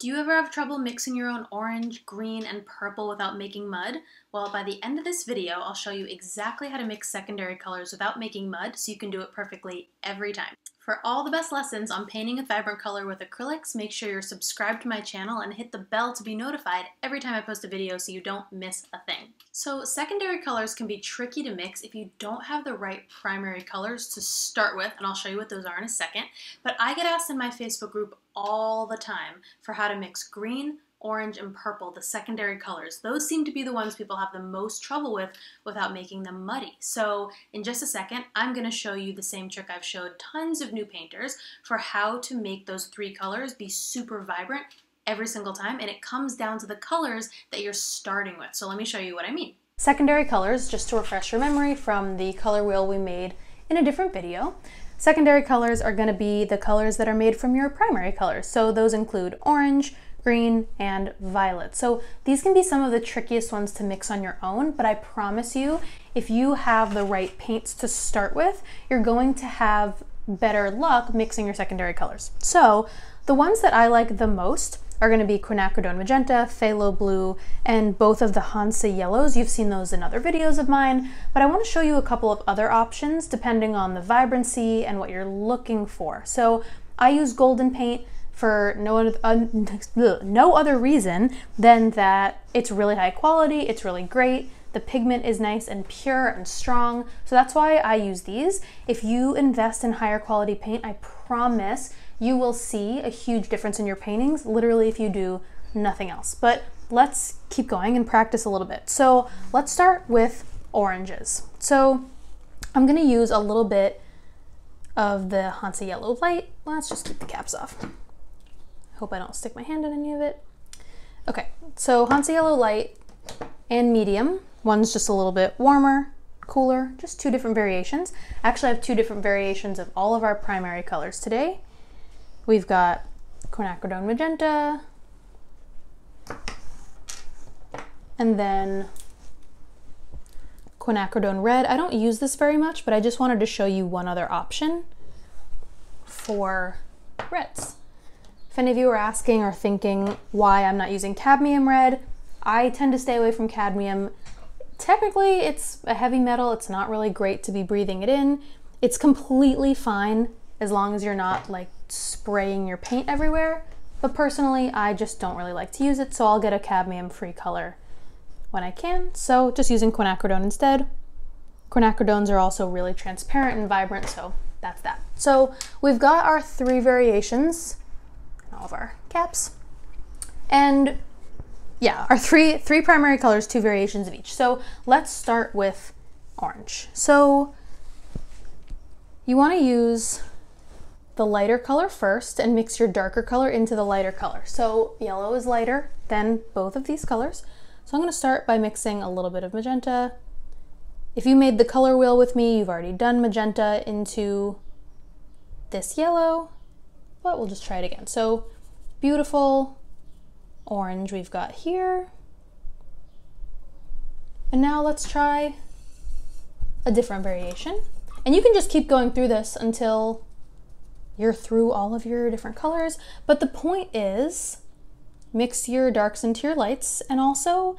Do you ever have trouble mixing your own orange, green, and purple without making mud? Well, by the end of this video, I'll show you exactly how to mix secondary colors without making mud so you can do it perfectly every time. For all the best lessons on painting with vibrant color with acrylics, make sure you're subscribed to my channel and hit the bell to be notified every time I post a video so you don't miss a thing. So secondary colors can be tricky to mix if you don't have the right primary colors to start with, and I'll show you what those are in a second, but I get asked in my Facebook group all the time for how to mix green, orange, and purple, the secondary colors. Those seem to be the ones people have the most trouble with without making them muddy. So in just a second, I'm gonna show you the same trick I've showed tons of new painters for how to make those three colors be super vibrant every single time, and it comes down to the colors that you're starting with. So let me show you what I mean. Secondary colors, just to refresh your memory from the color wheel we made in a different video. Secondary colors are gonna be the colors that are made from your primary colors. So those include orange, green, and violet. So these can be some of the trickiest ones to mix on your own, but I promise you, if you have the right paints to start with, you're going to have better luck mixing your secondary colors. So the ones that I like the most are going to be quinacridone magenta, phthalo blue, and both of the Hansa yellows. You've seen those in other videos of mine, but I want to show you a couple of other options depending on the vibrancy and what you're looking for. So I use golden paint for no other, no other reason than that it's really high quality, it's really great, the pigment is nice and pure and strong, so that's why I use these. If you invest in higher quality paint, I promise you will see a huge difference in your paintings, literally if you do nothing else. But let's keep going and practice a little bit. So let's start with oranges. So I'm gonna use a little bit of the Hansa Yellow Light. Let's just keep the caps off. Hope I don't stick my hand in any of it. Okay, so Hansa Yellow Light and medium. One's just a little bit warmer, cooler, just two different variations. Actually, I have two different variations of all of our primary colors today. We've got quinacridone magenta, and then quinacridone red. I don't use this very much, but I just wanted to show you one other option for reds. If any of you are asking or thinking why I'm not using cadmium red, I tend to stay away from cadmium. Technically, it's a heavy metal. It's not really great to be breathing it in. It's completely fine as long as you're not like spraying your paint everywhere. But personally, I just don't really like to use it, so I'll get a cadmium-free color when I can. So just using quinacridone instead. Quinacridones are also really transparent and vibrant, so that's that. So we've got our three variations, all of our caps. And yeah, our three, three primary colors, two variations of each. So let's start with orange. So you wanna use the lighter color first and mix your darker color into the lighter color. So yellow is lighter than both of these colors. So I'm gonna start by mixing a little bit of magenta. If you made the color wheel with me, you've already done magenta into this yellow, but we'll just try it again. So beautiful orange we've got here. And now let's try a different variation. And you can just keep going through this until you're through all of your different colors. But the point is mix your darks into your lights and also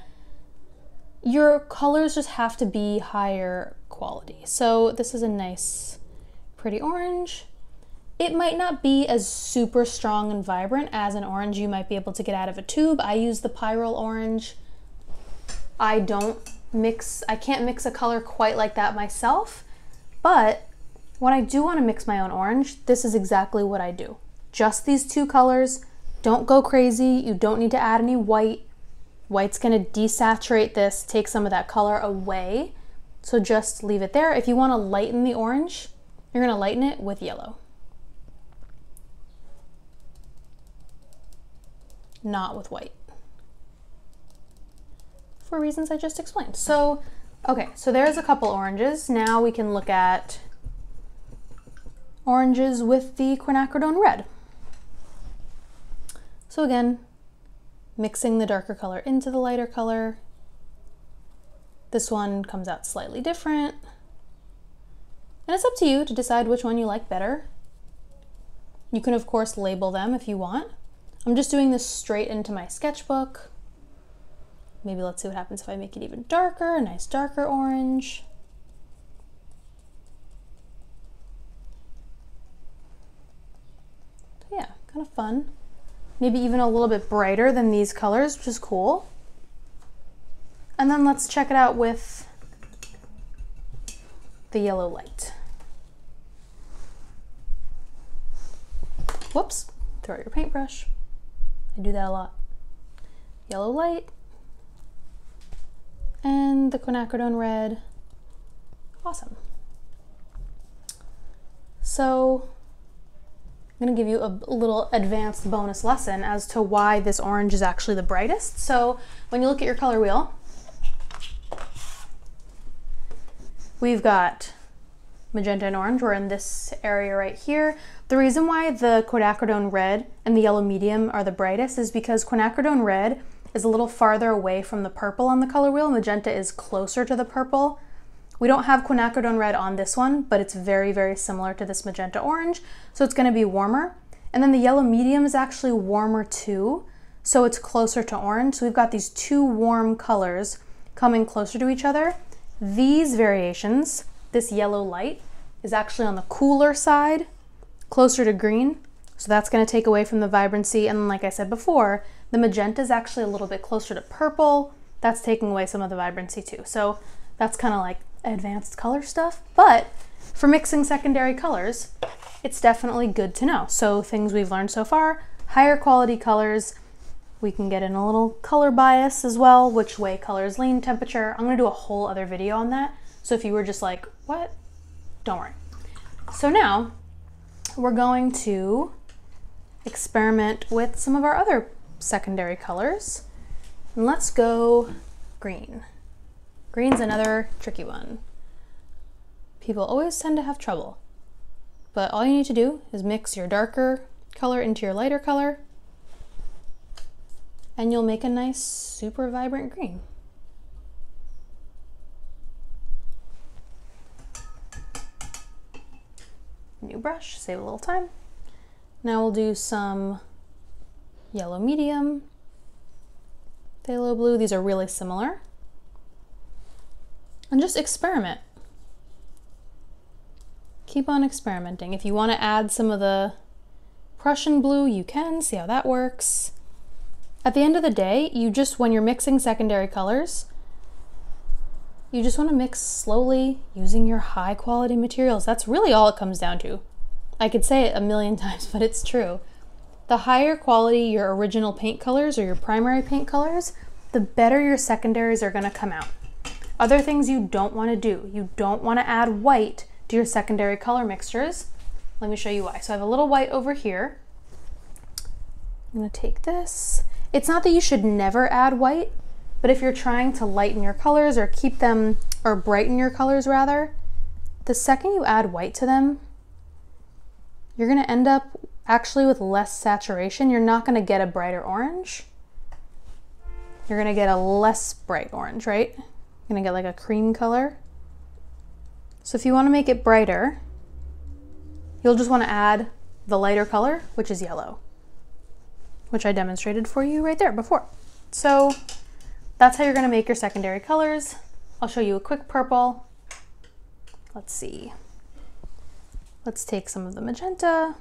your colors just have to be higher quality. So this is a nice pretty orange. It might not be as super strong and vibrant as an orange you might be able to get out of a tube. I use the Pyrrole orange. I don't mix, I can't mix a color quite like that myself, but when I do want to mix my own orange, this is exactly what I do. Just these two colors. Don't go crazy. You don't need to add any white. White's going to desaturate this, take some of that color away. So just leave it there. If you want to lighten the orange, you're going to lighten it with yellow. Not with white. For reasons I just explained. So, okay, so there's a couple oranges. Now we can look at oranges with the quinacridone red. So again, mixing the darker color into the lighter color. This one comes out slightly different. And it's up to you to decide which one you like better. You can of course label them if you want. I'm just doing this straight into my sketchbook. Maybe let's see what happens if I make it even darker, a nice darker orange. yeah, kind of fun. Maybe even a little bit brighter than these colors, which is cool. And then let's check it out with the yellow light. Whoops, throw out your paintbrush. I do that a lot. Yellow light and the quinacridone red. Awesome. So I'm going to give you a little advanced bonus lesson as to why this orange is actually the brightest. So when you look at your color wheel, we've got magenta and orange. We're in this area right here. The reason why the quinacridone red and the yellow medium are the brightest is because quinacridone red is a little farther away from the purple on the color wheel. Magenta is closer to the purple. We don't have quinacridone red on this one, but it's very, very similar to this magenta orange, so it's gonna be warmer. And then the yellow medium is actually warmer too, so it's closer to orange. So we've got these two warm colors coming closer to each other. These variations, this yellow light, is actually on the cooler side, closer to green. So that's gonna take away from the vibrancy. And like I said before, the magenta is actually a little bit closer to purple. That's taking away some of the vibrancy too. So that's kind of like advanced color stuff, but for mixing secondary colors, it's definitely good to know. So things we've learned so far, higher quality colors, we can get in a little color bias as well, which way colors lean, temperature. I'm gonna do a whole other video on that. So if you were just like, what? Don't worry. So now we're going to experiment with some of our other secondary colors. And let's go green. Green's another tricky one. People always tend to have trouble. But all you need to do is mix your darker color into your lighter color and you'll make a nice super vibrant green. New brush, save a little time. Now we'll do some yellow medium, phthalo blue. These are really similar and just experiment. Keep on experimenting. If you want to add some of the Prussian blue, you can, see how that works. At the end of the day, you just, when you're mixing secondary colors, you just want to mix slowly using your high quality materials. That's really all it comes down to. I could say it a million times, but it's true. The higher quality your original paint colors or your primary paint colors, the better your secondaries are going to come out. Other things you don't want to do. You don't want to add white to your secondary color mixtures. Let me show you why. So I have a little white over here. I'm going to take this. It's not that you should never add white, but if you're trying to lighten your colors or keep them, or brighten your colors rather, the second you add white to them, you're going to end up actually with less saturation. You're not going to get a brighter orange. You're going to get a less bright orange, right? You're gonna get like a cream color. So if you wanna make it brighter, you'll just wanna add the lighter color, which is yellow, which I demonstrated for you right there before. So that's how you're gonna make your secondary colors. I'll show you a quick purple. Let's see. Let's take some of the magenta, a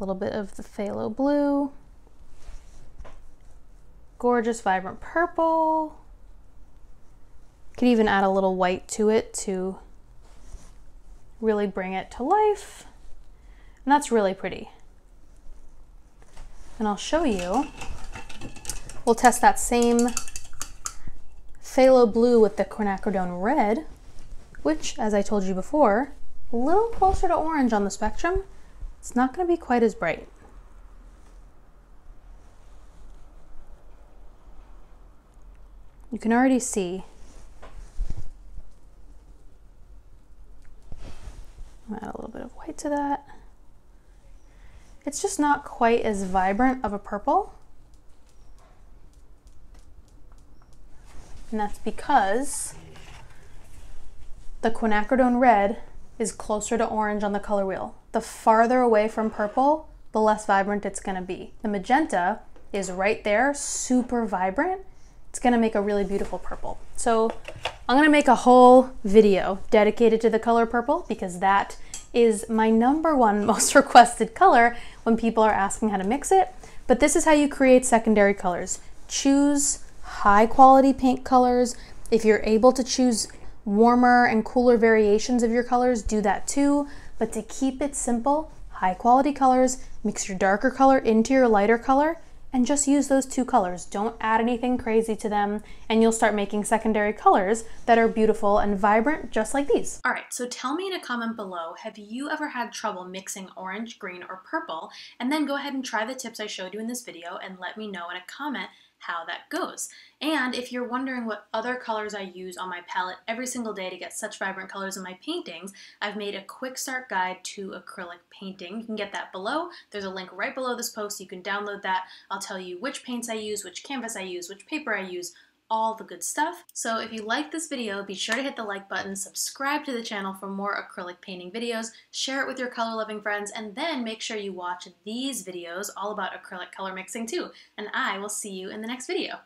little bit of the phthalo blue, gorgeous vibrant purple, could even add a little white to it to really bring it to life. And that's really pretty. And I'll show you. We'll test that same phthalo blue with the quinacridone red, which, as I told you before, a little closer to orange on the spectrum. It's not going to be quite as bright. You can already see Add a little bit of white to that. It's just not quite as vibrant of a purple. And that's because the quinacridone red is closer to orange on the color wheel. The farther away from purple, the less vibrant it's gonna be. The magenta is right there, super vibrant. It's gonna make a really beautiful purple. So I'm gonna make a whole video dedicated to the color purple because that is my number one most requested color when people are asking how to mix it. But this is how you create secondary colors. Choose high quality paint colors. If you're able to choose warmer and cooler variations of your colors, do that too. But to keep it simple, high quality colors, mix your darker color into your lighter color, and just use those two colors. Don't add anything crazy to them, and you'll start making secondary colors that are beautiful and vibrant, just like these. All right, so tell me in a comment below, have you ever had trouble mixing orange, green, or purple? And then go ahead and try the tips I showed you in this video and let me know in a comment how that goes. And if you're wondering what other colors I use on my palette every single day to get such vibrant colors in my paintings, I've made a quick start guide to acrylic painting. You can get that below. There's a link right below this post. You can download that. I'll tell you which paints I use, which canvas I use, which paper I use, all the good stuff. So if you like this video, be sure to hit the like button, subscribe to the channel for more acrylic painting videos, share it with your color loving friends, and then make sure you watch these videos all about acrylic color mixing too. And I will see you in the next video.